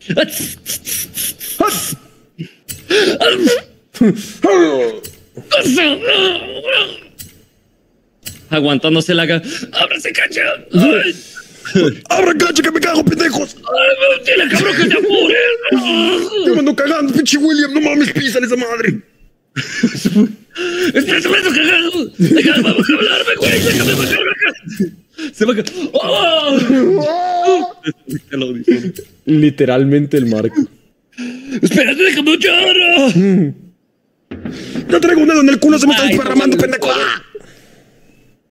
Aguantándose la cara. ¡Ábrase, cacha! ¡Ay! ¡Abra cacha que me cago, pendejos! ¡Ay, ¡Dile, cabrón, que te apures! Te mando cagando, pinche William. No mames, písale esa madre. ¡Espera, ando cagando! ¡Déjame hablarme, güey! ¡Déjame bajarme acá! Se va a caer. Literalmente el marco. ¡Espérate, déjame un chorro! Yo traigo un dedo en el culo, se me está desparramando, no, pendejo. ¡Ah!